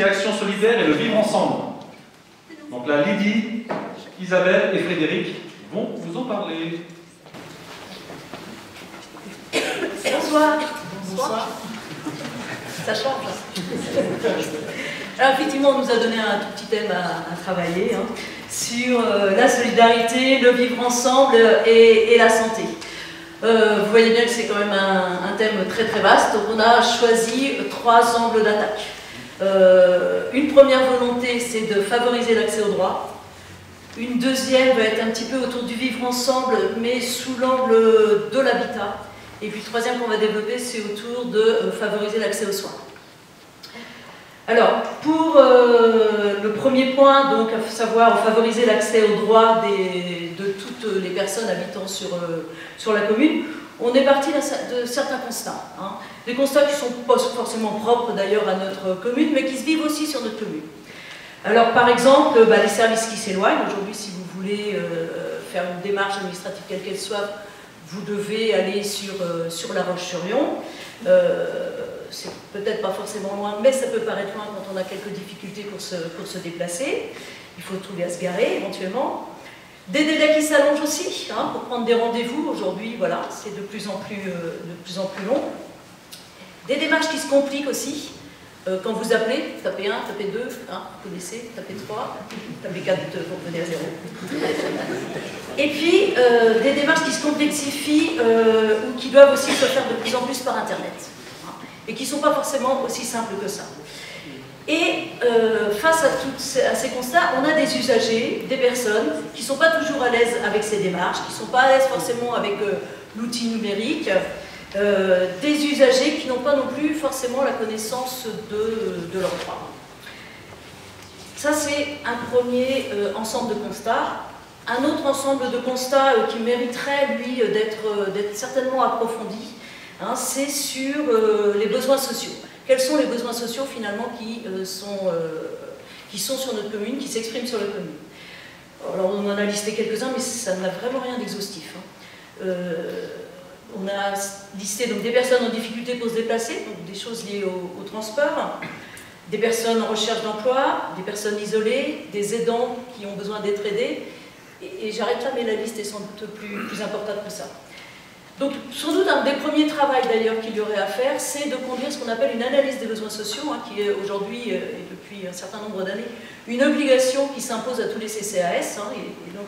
qui est Action Solidaire et le Vivre Ensemble. Donc là, Lydie, Isabelle et Frédéric vont vous en parler. Bonsoir. Bonsoir. Ça change. Alors effectivement, on nous a donné un tout petit thème à, travailler hein, sur euh, la solidarité, le vivre ensemble et, la santé. Euh, vous voyez bien que c'est quand même un, thème très très vaste. On a choisi trois angles d'attaque. Euh, une première volonté, c'est de favoriser l'accès au droit. Une deuxième va être un petit peu autour du vivre ensemble, mais sous l'angle de l'habitat. Et puis troisième qu'on va développer, c'est autour de favoriser l'accès aux soins. Alors, pour euh, le premier point, donc, à savoir favoriser l'accès aux droits de toutes les personnes habitant euh, sur la commune, on est parti de certains constats. Hein. Des constats qui ne sont pas forcément propres d'ailleurs à notre commune, mais qui se vivent aussi sur notre commune. Alors, par exemple, bah, les services qui s'éloignent. Aujourd'hui, si vous voulez euh, faire une démarche administrative quelle qu'elle soit, vous devez aller sur, sur La Roche-sur-Yon c'est peut-être pas forcément loin, mais ça peut paraître loin quand on a quelques difficultés pour se, pour se déplacer. Il faut trouver à se garer éventuellement. Des délais qui s'allongent aussi, hein, pour prendre des rendez-vous. Aujourd'hui, voilà, c'est de, plus en plus, euh, de plus en plus long. Des démarches qui se compliquent aussi. Euh, quand vous appelez, tapez 1, tapez 2, hein, vous connaissez, tapez 3, tapez 4 pour venir à 0. Et puis, euh, des démarches qui se complexifient ou qui doivent aussi se faire de plus en plus par Internet et qui ne sont pas forcément aussi simples que ça. Et euh, face à, ces constats, on a des usagers, des personnes qui ne sont pas toujours à l'aise avec ces démarches, qui ne sont pas à l'aise forcément avec euh, l'outil numérique, euh, des usagers qui n'ont pas non plus forcément la connaissance de, de leurs droits. Ça, c'est un premier ensemble de constats. Un autre ensemble de constats qui mériterait, lui, d'être certainement approfondi, Hein, c'est sur les besoins sociaux. Quels sont les besoins sociaux finalement qui, euh, sont, euh, qui sont sur notre commune, qui s'expriment sur la commune Alors on en a listé quelques-uns, mais ça n'a vraiment rien d'exhaustif. Hein. on a listé donc, des personnes en difficulté pour se déplacer, donc des choses liées au, transport, des personnes en recherche d'emploi, des personnes isolées, des aidants qui ont besoin d'être aidés, et, j'arrête là, mais la liste est sans doute plus importante que ça. Donc, sans doute, un des premiers travaux d'ailleurs qu'il y aurait à faire, c'est de conduire ce qu'on appelle une analyse des besoins sociaux, hein, qui est aujourd'hui, euh, et depuis un certain nombre d'années, une obligation qui s'impose à tous les CCAS, hein, et, donc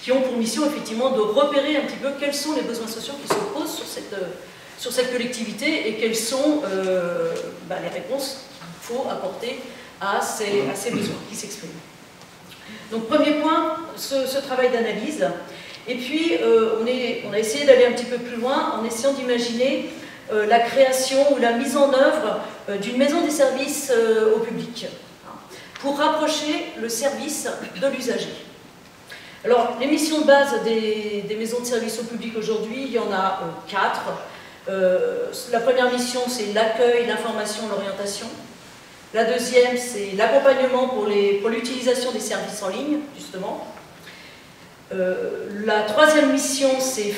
qui, ont pour mission effectivement de repérer un petit peu quels sont les besoins sociaux qui se posent sur cette, euh, collectivité et quelles sont euh, bah, les réponses qu'il faut apporter à ces, besoins qui s'expriment. Donc, premier point, ce travail d'analyse. Et puis, euh, on, a essayé d'aller un petit peu plus loin en essayant d'imaginer euh, la création ou la mise en œuvre euh, d'une maison des services au public, hein, pour rapprocher le service de l'usager. Alors, les missions de base des, maisons de services au public aujourd'hui, il y en a quatre. la première mission, c'est l'accueil, l'information, l'orientation. La deuxième, c'est l'accompagnement pour l'utilisation des services en ligne, justement. Euh, la troisième mission, c'est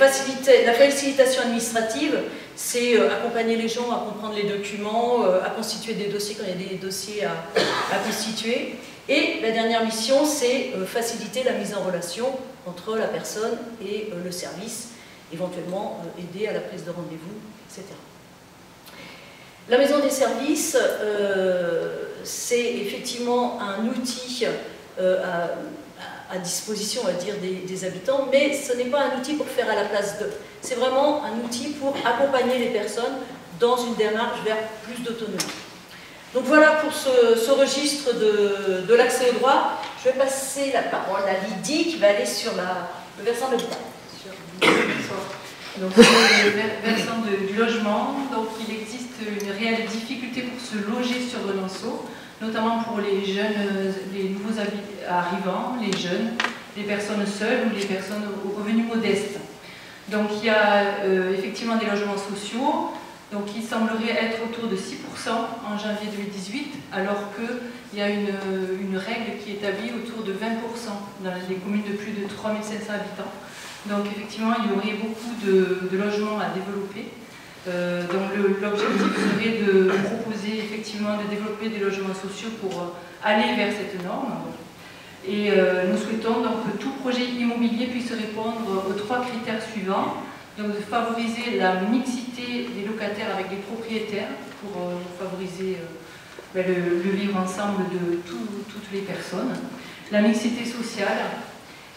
la facilitation administrative, c'est euh, accompagner les gens à comprendre les documents, euh, à constituer des dossiers quand il y a des dossiers à, constituer. Et la dernière mission, c'est faciliter la mise en relation entre la personne et le service, éventuellement aider à la prise de rendez-vous, etc. La maison des services, c'est effectivement un outil à, à disposition, à dire, des, habitants, mais ce n'est pas un outil pour faire à la place d'eux. C'est vraiment un outil pour accompagner les personnes dans une démarche vers plus d'autonomie. Donc voilà pour ce, registre de, l'accès au droit. Je vais passer la parole à Lydie qui va aller sur le versant de. Donc, le versant du logement, donc il existe une réelle difficulté pour se loger sur Renonceau notamment pour les jeunes, les nouveaux arrivants, les jeunes, les personnes seules ou les personnes aux revenus modestes. Donc il y a euh, effectivement des logements sociaux, donc il semblerait être autour de 6% en janvier 2018, alors qu'il y a une, règle qui établit autour de 20% dans les communes de plus de 3500 habitants. Donc effectivement, il y aurait beaucoup de, logements à développer. Euh, donc l'objectif serait de proposer effectivement de développer des logements sociaux pour aller vers cette norme. Et nous souhaitons donc que tout projet immobilier puisse répondre aux trois critères suivants. Donc de favoriser la mixité des locataires avec les propriétaires pour favoriser ben, le, vivre ensemble de toutes les personnes, la mixité sociale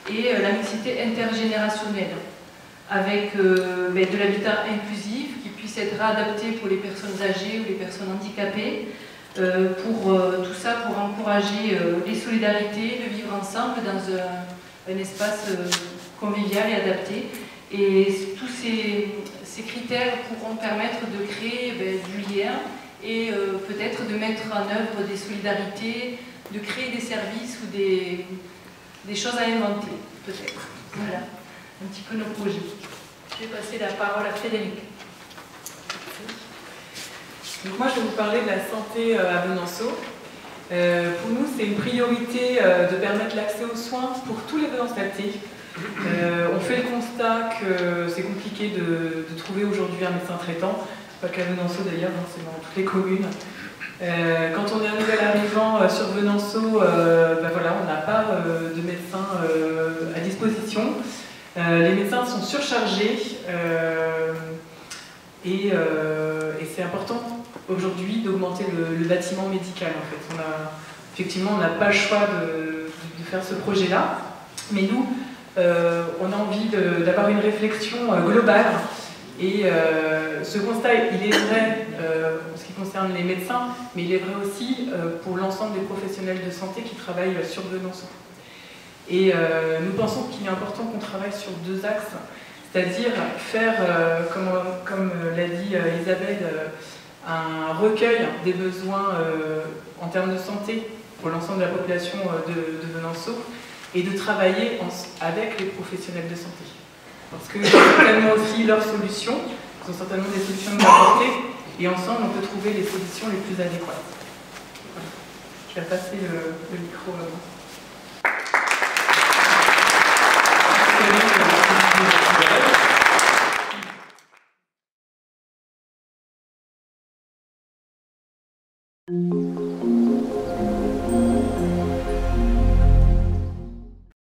et euh, la mixité intergénérationnelle, avec euh, ben, de l'habitat inclusif qui puisse être adapté pour les personnes âgées ou les personnes handicapées, euh, pour tout ça pour encourager les solidarités, le vivre ensemble dans un, espace convivial et adapté. Et tous ces, critères pourront permettre de créer ben, du lien et euh, peut-être de mettre en œuvre des solidarités, de créer des services ou des, des choses à inventer, peut-être. Voilà, un petit peu nos projets. Je vais passer la parole à Frédéric. Donc moi, je vais vous parler de la santé euh, à Venanceau. Euh, pour nous, c'est une priorité de permettre l'accès aux soins pour tous les Venançatais. on fait le constat que c'est compliqué de, trouver aujourd'hui un médecin traitant pas qu'à Venanceau d'ailleurs, hein, c'est dans toutes les communes. Euh, quand on est un nouvel arrivant euh, sur Venanceau, euh, ben voilà, on n'a pas de médecins à disposition. les médecins sont surchargés et, c'est important aujourd'hui d'augmenter le, bâtiment médical. En fait. Effectivement, on n'a pas le choix de, faire ce projet-là, mais nous, on a envie d'avoir une réflexion globale et euh, ce constat, il est vrai euh, en ce qui concerne les médecins, mais il est vrai aussi euh, pour l'ensemble des professionnels de santé qui travaillent sur Venançon. Et nous pensons qu'il est important qu'on travaille sur deux axes, c'est-à-dire faire, comme l'a dit Isabelle, un recueil des besoins en termes de santé pour l'ensemble de la population de, de Venançon et de travailler avec les professionnels de santé parce que certainement aussi leurs solutions, ils ont certainement des solutions à apporter, et ensemble on peut trouver les solutions les plus adéquates. Je vais passer le, micro.